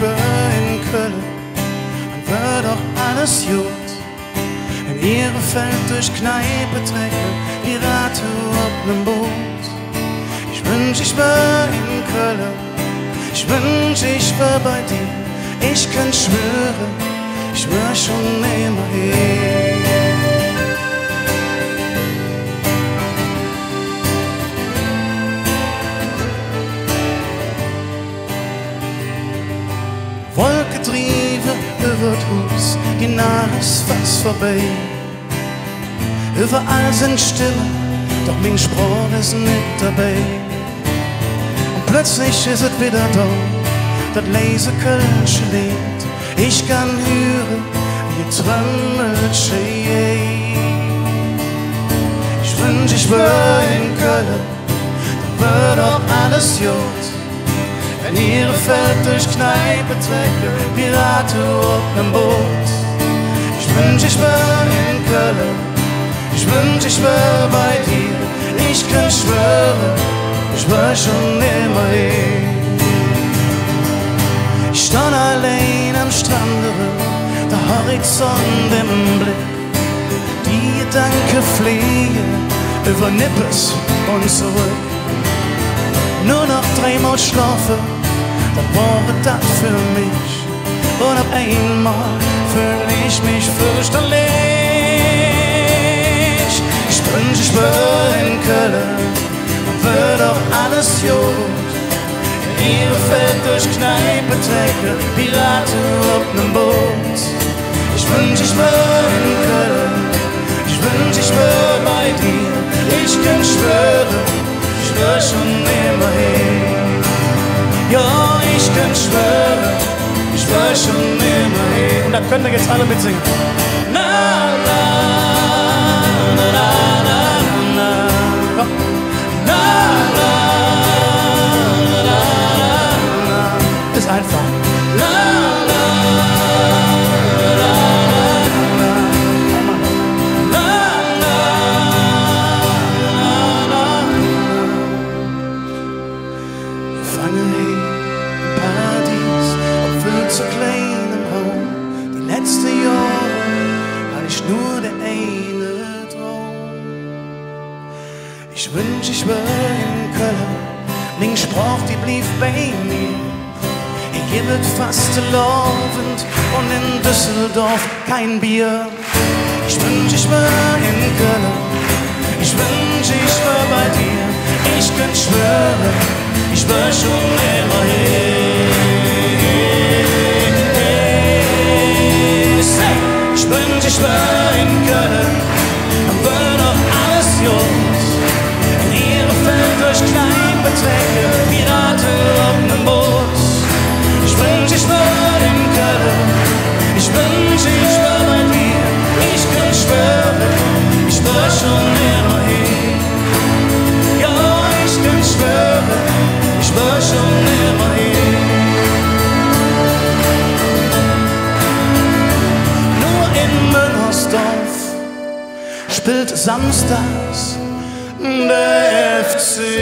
schwör in Köln, dann wird doch alles gut. In ihre Feld durch Kneipe trecke, Pirate auf nem Boot. Ich wünsch, ich wär in Köln, ich wünsch, ich wär bei dir. Ich kann schwören, ich wär schon immer hier. Über Hus, die Nahe ist fast vorbei. Überall sind Stille, doch mein Spruch ist nicht dabei. Und plötzlich ist es wieder da, das leise Kölsche Lied. Ich kann hören, wie trömmelt Ich wünsch, ich wär in Köln, dann wird doch alles gut. Wenn ihre Feld durch Kneipe trecke, Pirate auf nem Boot. Ich wünsch, ich wär in Köln, ich wünsch, ich wär bei dir. Ich kann schwören, ich war schon immer hier. Ich stand allein am Strand, der Horizont im Blick. Die Gedanken fliegen über Nippes und zurück. Nur noch dreimal schlafen, es das für mich. Und auf einmal fühle ich mich fürchterlich. Ich wünsch, ich wär in Köln, dann wird doch alles gut. In ihre Feld durch Kneipe trecke, Pirate auf nem Boot. Ich wünsch, ich wär in Köln, ich wünsch, ich wär bei dir. Ich kann schwören, ich wär schon immer hier. Ja, ich kann schwören, ich wär schon immer hier. Und da könnt ihr jetzt alle mitsingen. Na, Ich wär in Köln, mein Sprach, die blieb bei mir. Hier wird fast laufend und in Düsseldorf kein Bier. Ich wünsch, ich wär in Köln, ich wünsch, ich wär bei dir. Ich wünsch, ich wär bei dir. Ich wär schon immer. Ja, ich kann schwören, ich wär schon immer. Nur in Müngersdorf spielt samstags der FC.